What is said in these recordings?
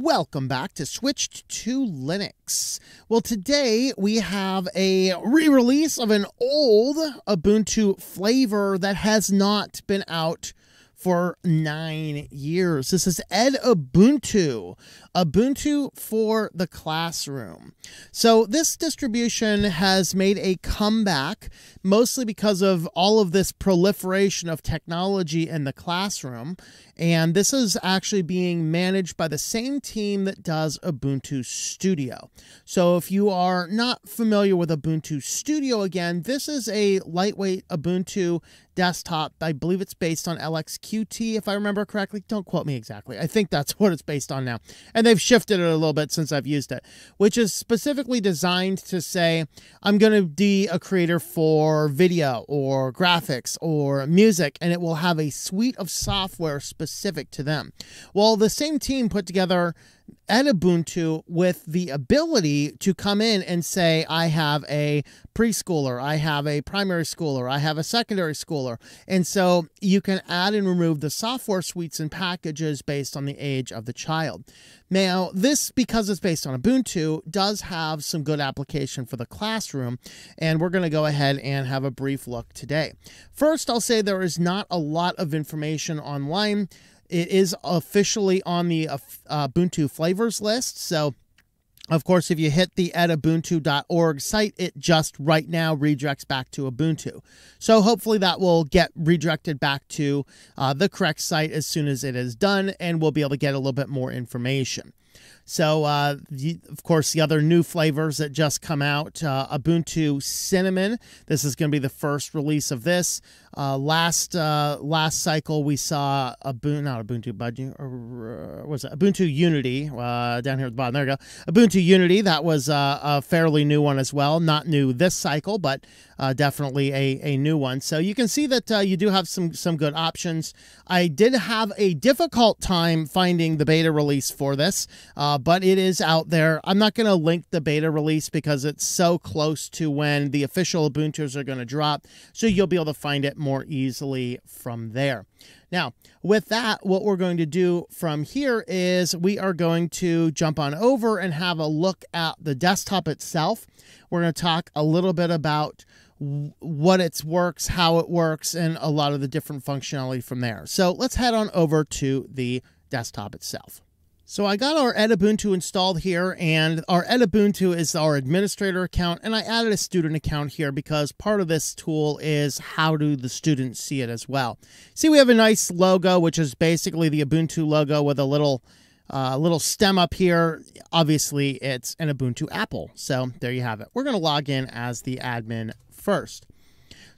Welcome back to Switched to Linux. Well, today we have a re release of an old Ubuntu flavor that has not been out for nine years. This is Ed Ubuntu, Ubuntu for the classroom. So, this distribution has made a comeback mostly because of all of this proliferation of technology in the classroom. And this is actually being managed by the same team that does Ubuntu Studio. So, if you are not familiar with Ubuntu Studio, again, this is a lightweight Ubuntu desktop. I believe it's based on LXQT, if I remember correctly. Don't quote me exactly. I think that's what it's based on now. And they've shifted it a little bit since I've used it, which is specifically designed to say, I'm going to be a creator for video or graphics or music, and it will have a suite of software to them. Well, the same team put together Edubuntu with the ability to come in and say, I have a preschooler, I have a primary schooler, I have a secondary schooler. And so you can add and remove the software suites and packages based on the age of the child. Now, this, because it's based on Ubuntu, does have some good application for the classroom, and we're going to go ahead and have a brief look today. First, I'll say there is not a lot of information online. It is officially on the uh, Ubuntu flavors list. So, of course, if you hit the edubuntu.org site, it just right now redirects back to Ubuntu. So hopefully that will get redirected back to uh, the correct site as soon as it is done, and we'll be able to get a little bit more information. So, uh, of course, the other new flavors that just come out uh, Ubuntu Cinnamon. This is going to be the first release of this. Uh, last uh, last cycle we saw Ubuntu, not Ubuntu, but uh, was it Ubuntu Unity uh, down here at the bottom. There we go. Ubuntu Unity. That was uh, a fairly new one as well. Not new this cycle, but uh, definitely a, a new one. So you can see that you do have some some good options. I did have a difficult time finding the beta release for this, Uh, but it is out there. I'm not going to link the beta release because it's so close to when the official Ubuntu's are going to drop. So you'll be able to find it more easily from there. Now, with that, what we're going to do from here is we are going to jump on over and have a look at the desktop itself. We're going to talk a little bit about what it works, how it works, and a lot of the different functionality from there. So let's head on over to the desktop itself. So I got our Edubuntu installed here, and our Edubuntu is our administrator account, and I added a student account here because part of this tool is how do the students see it as well. See, we have a nice logo, which is basically the Ubuntu logo with a little uh, little stem up here. Obviously, it's an Ubuntu Apple, so there you have it. We're going to log in as the admin first.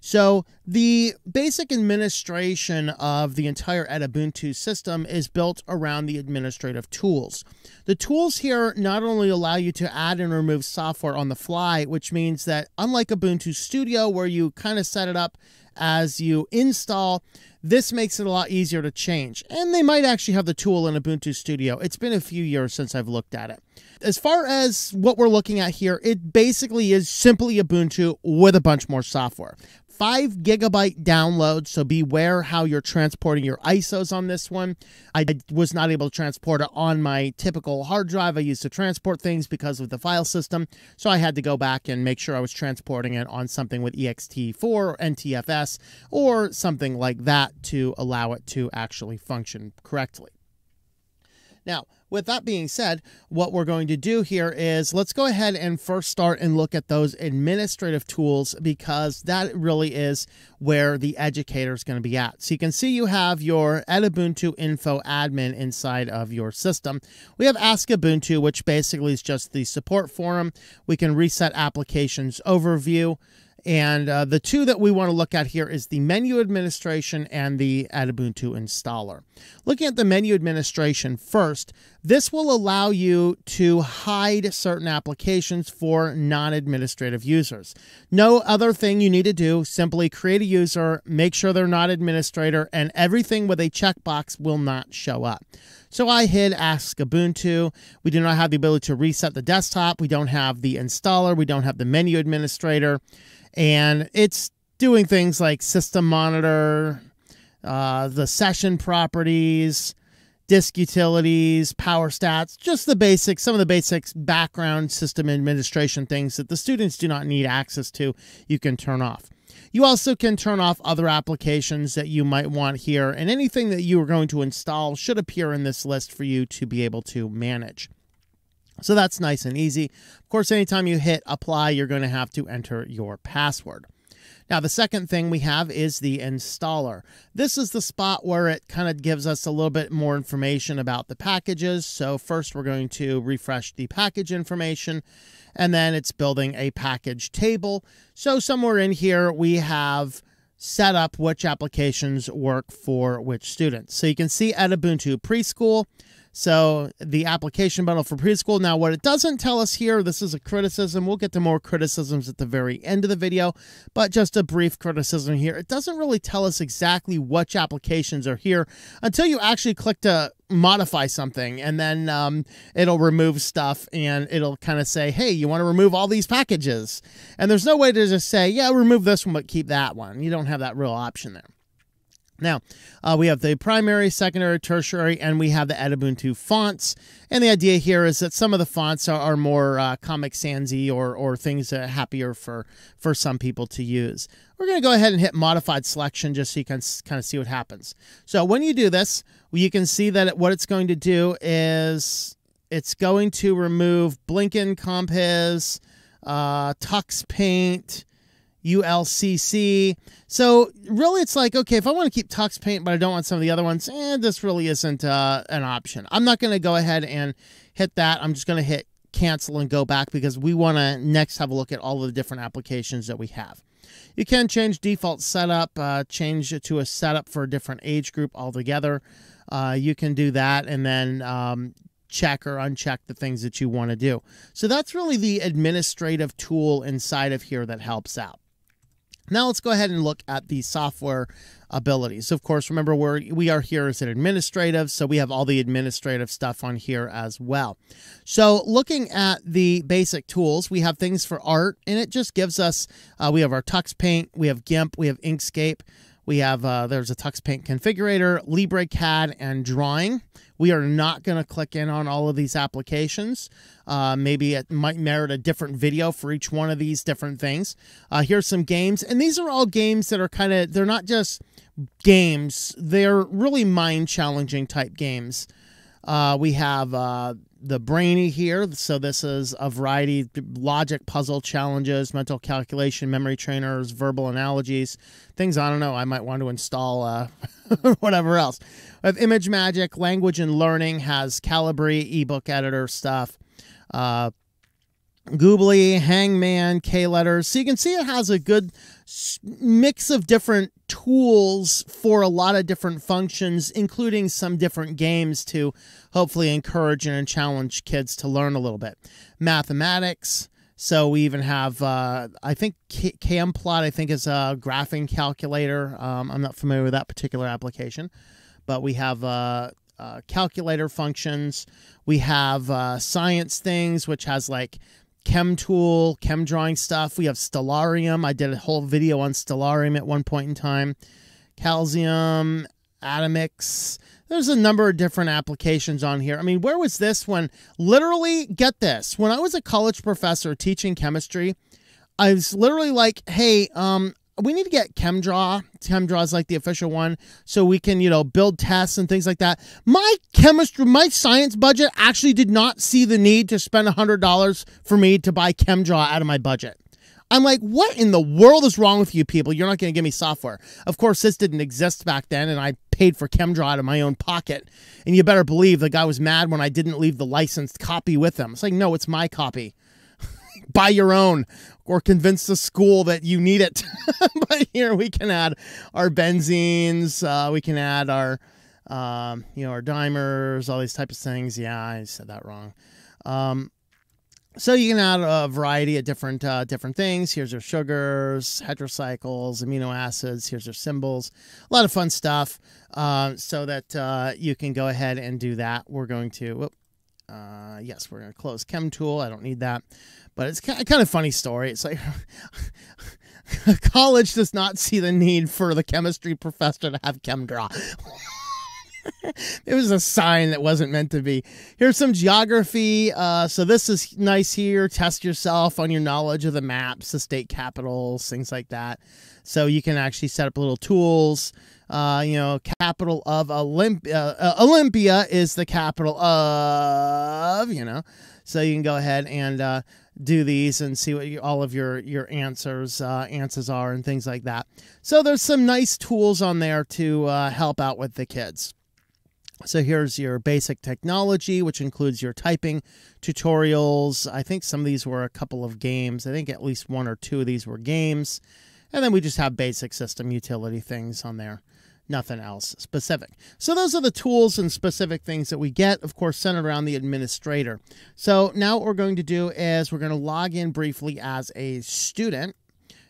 So the basic administration of the entire Ubuntu system is built around the administrative tools. The tools here not only allow you to add and remove software on the fly, which means that unlike Ubuntu Studio, where you kind of set it up as you install, this makes it a lot easier to change. And they might actually have the tool in Ubuntu Studio. It's been a few years since I've looked at it. As far as what we're looking at here, it basically is simply Ubuntu with a bunch more software five gigabyte download. So beware how you're transporting your ISOs on this one. I was not able to transport it on my typical hard drive I used to transport things because of the file system. So I had to go back and make sure I was transporting it on something with ext4 or NTFS or something like that to allow it to actually function correctly. Now, with that being said, what we're going to do here is let's go ahead and first start and look at those administrative tools because that really is where the educator is going to be at. So you can see you have your Ubuntu info admin inside of your system. We have Ask Ubuntu, which basically is just the support forum. We can reset applications overview. And uh, the two that we want to look at here is the menu administration and the Ubuntu installer. Looking at the menu administration first, this will allow you to hide certain applications for non-administrative users. No other thing you need to do, simply create a user, make sure they're not administrator, and everything with a checkbox will not show up. So I hit Ask Ubuntu. We do not have the ability to reset the desktop. We don't have the installer. We don't have the menu administrator and it's doing things like system monitor, uh, the session properties, disk utilities, power stats, just the basics, some of the basics background system administration things that the students do not need access to, you can turn off. You also can turn off other applications that you might want here, and anything that you are going to install should appear in this list for you to be able to manage. So that's nice and easy. Of course, anytime you hit apply, you're going to have to enter your password. Now, the second thing we have is the installer. This is the spot where it kind of gives us a little bit more information about the packages. So first we're going to refresh the package information and then it's building a package table. So somewhere in here we have set up which applications work for which students. So you can see Edubuntu Preschool, so the application bundle for preschool. Now, what it doesn't tell us here, this is a criticism. We'll get to more criticisms at the very end of the video, but just a brief criticism here. It doesn't really tell us exactly which applications are here until you actually click to modify something and then um, it'll remove stuff and it'll kind of say hey you want to remove all these packages and there's no way to just say yeah remove this one but keep that one you don't have that real option there now, uh, we have the primary, secondary, tertiary, and we have the Ubuntu fonts. And the idea here is that some of the fonts are, are more uh, Comic Sansy or, or things that are happier for, for some people to use. We're going to go ahead and hit modified selection just so you can kind of see what happens. So when you do this, you can see that what it's going to do is it's going to remove Blinken, Compiz, uh, Tux Paint, ULCC. So really, it's like okay, if I want to keep Tux Paint, but I don't want some of the other ones, eh, this really isn't uh, an option. I'm not going to go ahead and hit that. I'm just going to hit cancel and go back because we want to next have a look at all of the different applications that we have. You can change default setup, uh, change it to a setup for a different age group altogether. Uh, you can do that and then um, check or uncheck the things that you want to do. So that's really the administrative tool inside of here that helps out. Now let's go ahead and look at the software abilities. Of course, remember we're, we are here as an administrative, so we have all the administrative stuff on here as well. So looking at the basic tools, we have things for art, and it just gives us, uh, we have our Tux Paint, we have GIMP, we have Inkscape, we have, uh, there's a Tux Paint configurator, LibreCAD, and drawing. We are not going to click in on all of these applications. Uh, maybe it might merit a different video for each one of these different things. Uh, here's some games, and these are all games that are kind of, they're not just games, they're really mind challenging type games. Uh, we have uh, the Brainy here. So this is a variety logic puzzle challenges, mental calculation, memory trainers, verbal analogies, things I don't know. I might want to install uh, whatever else. We have ImageMagick, language and learning has Calibre, ebook editor stuff. Uh, Googly, Hangman, KLettres. So you can see it has a good mix of different tools for a lot of different functions, including some different games to hopefully encourage and challenge kids to learn a little bit. Mathematics. So we even have, uh, I think KmPlot, I think is a graphing calculator. Um, I'm not familiar with that particular application, but we have uh, uh, calculator functions. We have uh, science things, which has like chem tool, chem drawing stuff. We have Stellarium. I did a whole video on Stellarium at one point in time. Kalzium, Atomix. There's a number of different applications on here. I mean, where was this when literally, get this, when I was a college professor teaching chemistry, I was literally like, hey, um, we need to get ChemDraw. ChemDraw is like the official one, so we can, you know, build tests and things like that. My chemistry, my science budget actually did not see the need to spend $100 for me to buy ChemDraw out of my budget. I'm like, what in the world is wrong with you people? You're not going to give me software. Of course, this didn't exist back then, and I paid for ChemDraw out of my own pocket. And you better believe the guy was mad when I didn't leave the licensed copy with him. It's like, no, it's my copy. Buy your own or convince the school that you need it. but here we can add our benzenes, uh, we can add our, um, you know, our dimers, all these types of things. Yeah, I said that wrong. Um, so you can add a variety of different uh, different things. Here's your sugars, heterocycles, amino acids. Here's your symbols. A lot of fun stuff. Uh, so that uh, you can go ahead and do that. We're going to. Whoop, uh, yes, we're going to close Chem Tool. I don't need that. But it's kind of funny story. It's like college does not see the need for the chemistry professor to have ChemDraw. it was a sign that wasn't meant to be. Here's some geography. Uh, so this is nice here. Test yourself on your knowledge of the maps, the state capitals, things like that. So you can actually set up little tools. Uh, you know, capital of Olympia. Uh, Olympia is the capital of, you know. So you can go ahead and uh, do these and see what you, all of your your answers uh, answers are and things like that. So there's some nice tools on there to uh, help out with the kids. So here's your basic technology, which includes your typing tutorials. I think some of these were a couple of games. I think at least one or two of these were games. And then we just have basic system utility things on there. Nothing else specific. So those are the tools and specific things that we get, of course, centered around the administrator. So now what we're going to do is we're going to log in briefly as a student.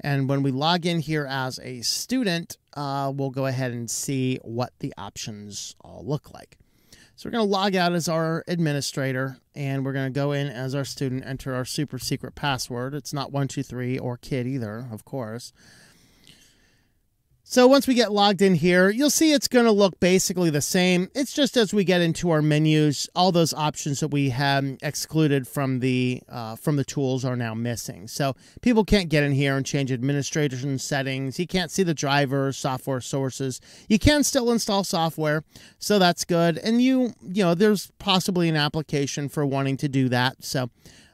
And when we log in here as a student, uh, we'll go ahead and see what the options all look like. So we're going to log out as our administrator and we're going to go in as our student, enter our super secret password. It's not 123 or kid either, of course. So once we get logged in here, you'll see it's going to look basically the same. It's just as we get into our menus, all those options that we have excluded from the uh, from the tools are now missing. So people can't get in here and change administration settings. You can't see the drivers, software sources. You can still install software, so that's good. And you you know there's possibly an application for wanting to do that. So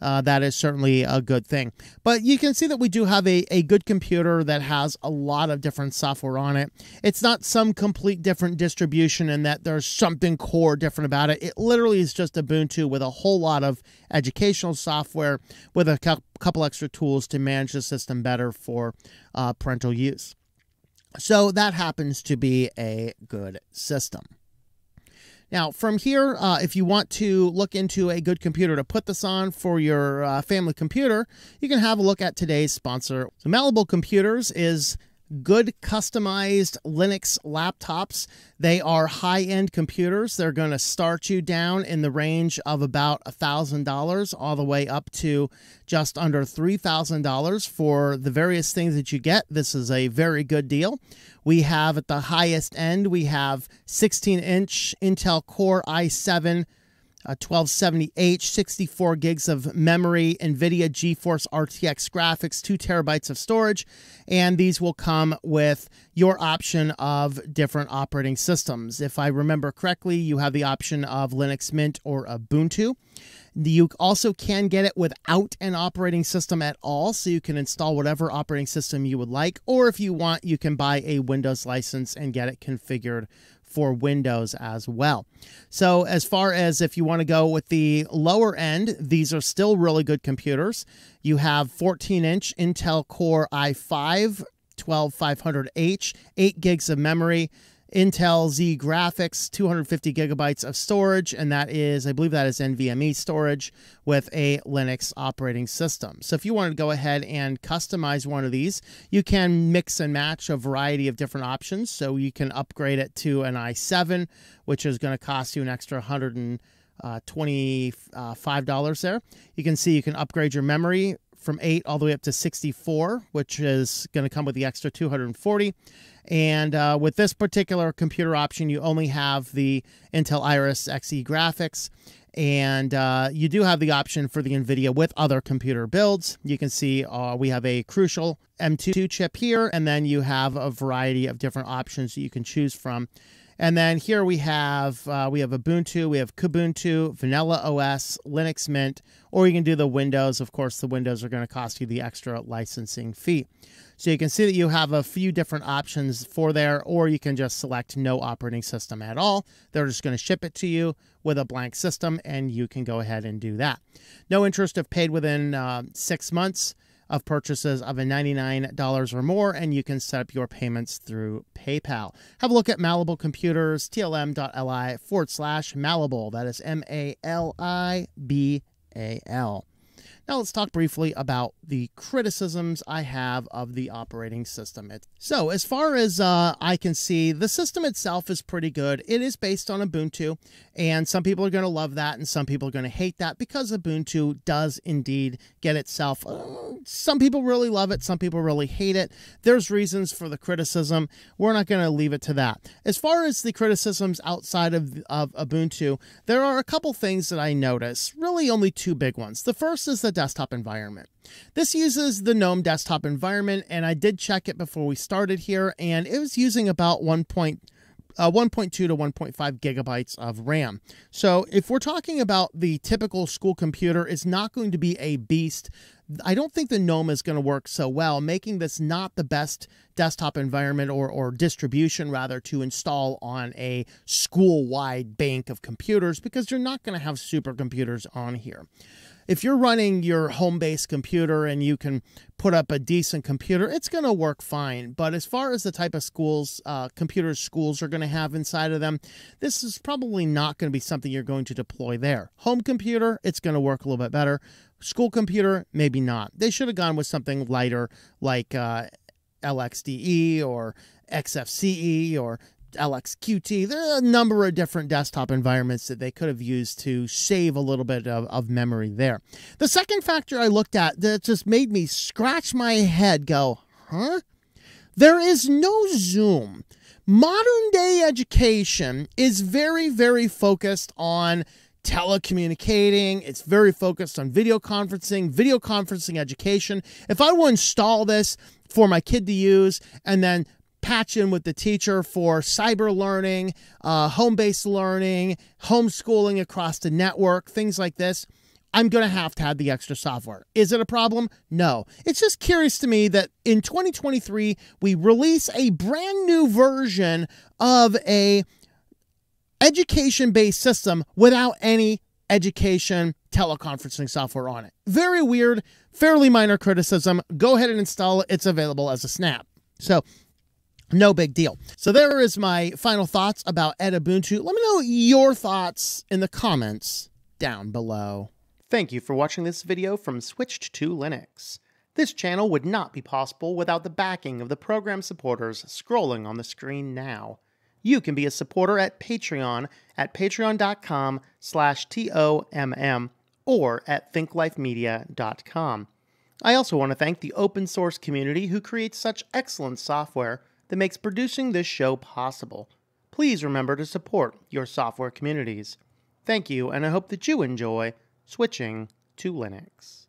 uh, that is certainly a good thing. But you can see that we do have a, a good computer that has a lot of different software on it. It's not some complete different distribution and that there's something core different about it. It literally is just Ubuntu with a whole lot of educational software with a couple extra tools to manage the system better for uh, parental use. So that happens to be a good system. Now, from here, uh, if you want to look into a good computer to put this on for your uh, family computer, you can have a look at today's sponsor. So, MALIBAL Computers is good customized Linux laptops. They are high end computers. They're going to start you down in the range of about $1,000 all the way up to just under $3,000 for the various things that you get. This is a very good deal. We have at the highest end, we have 16 inch Intel Core i7 uh, 1270H, 64 gigs of memory, NVIDIA GeForce RTX graphics, 2 terabytes of storage, and these will come with your option of different operating systems. If I remember correctly, you have the option of Linux Mint or Ubuntu. You also can get it without an operating system at all, so you can install whatever operating system you would like, or if you want, you can buy a Windows license and get it configured for Windows as well. So, as far as if you want to go with the lower end, these are still really good computers. You have 14 inch Intel Core i5 12500H, 8 gigs of memory. Intel Xe graphics, 250 gigabytes of storage, and that is, I believe that is NVMe storage with a Linux operating system. So if you want to go ahead and customize one of these, you can mix and match a variety of different options. So you can upgrade it to an i7, which is going to cost you an extra 100 uh, $25 there. You can see you can upgrade your memory from 8 all the way up to 64, which is going to come with the extra 240. And uh, with this particular computer option, you only have the Intel Iris Xe graphics. And uh, you do have the option for the NVIDIA with other computer builds. You can see uh, we have a Crucial M2 chip here, and then you have a variety of different options that you can choose from. And then here we have uh, we have Ubuntu, we have Kubuntu, Vanilla OS, Linux Mint, or you can do the Windows. Of course, the Windows are going to cost you the extra licensing fee. So you can see that you have a few different options for there, or you can just select no operating system at all. They're just going to ship it to you with a blank system, and you can go ahead and do that. No interest if paid within uh, six months of purchases of a $99 or more, and you can set up your payments through PayPal. Have a look at MALIBAL Computers, tlm.li forward slash MALIBAL. That is M A L I B A L. Now let's talk briefly about the criticisms I have of the operating system. It, so as far as uh, I can see, the system itself is pretty good. It is based on Ubuntu, and some people are going to love that, and some people are going to hate that because Ubuntu does indeed get itself. Uh, some people really love it, some people really hate it. There's reasons for the criticism. We're not going to leave it to that. As far as the criticisms outside of, of Ubuntu, there are a couple things that I notice. Really, only two big ones. The first is the desktop environment. This uses the GNOME desktop environment, and I did check it before we started here, and it was using about 1. Uh, 1.2 to 1.5 gigabytes of RAM. So, if we're talking about the typical school computer, it's not going to be a beast. I don't think the GNOME is going to work so well, making this not the best desktop environment or, or distribution, rather, to install on a school wide bank of computers because you're not going to have supercomputers on here if you're running your home based computer and you can put up a decent computer, it's going to work fine. But as far as the type of schools, uh, computers schools are going to have inside of them, this is probably not going to be something you're going to deploy there. Home computer, it's going to work a little bit better. School computer, maybe not. They should have gone with something lighter like uh, LXDE or XFCE or LXQT. There are a number of different desktop environments that they could have used to save a little bit of, of memory there. The second factor I looked at that just made me scratch my head go, huh? There is no Zoom. Modern day education is very, very focused on telecommunicating. It's very focused on video conferencing, video conferencing education. If I will install this for my kid to use and then patch in with the teacher for cyber learning, uh, home based learning, homeschooling across the network, things like this. I'm going to have to have the extra software. Is it a problem? No. It's just curious to me that in 2023, we release a brand new version of a education based system without any education teleconferencing software on it. Very weird, fairly minor criticism. Go ahead and install it. It's available as a snap. So no big deal. So there is my final thoughts about Edubuntu. Let me know your thoughts in the comments down below. Thank you for watching this video from Switched to Linux. This channel would not be possible without the backing of the program supporters scrolling on the screen now. You can be a supporter at Patreon at patreon.com slash T-O-M-M or at thinklifemedia.com. I also want to thank the open source community who creates such excellent software that makes producing this show possible. Please remember to support your software communities. Thank you, and I hope that you enjoy switching to Linux.